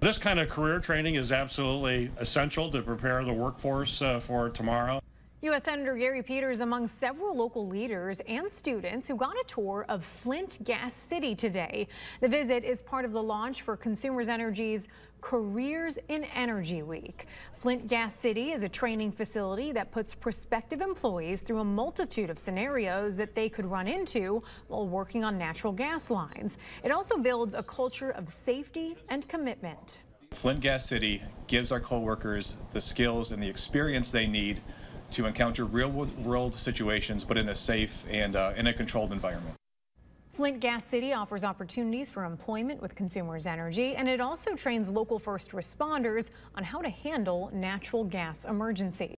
This kind of career training is absolutely essential to prepare the workforce uh, for tomorrow. U.S. Senator Gary Peters among several local leaders and students who got a tour of Flint Gas City today. The visit is part of the launch for Consumers Energy's Careers in Energy Week. Flint Gas City is a training facility that puts prospective employees through a multitude of scenarios that they could run into while working on natural gas lines. It also builds a culture of safety and commitment. Flint Gas City gives our coworkers the skills and the experience they need to encounter real world situations, but in a safe and uh, in a controlled environment. Flint Gas City offers opportunities for employment with Consumers Energy, and it also trains local first responders on how to handle natural gas emergencies.